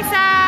Bye, Sam.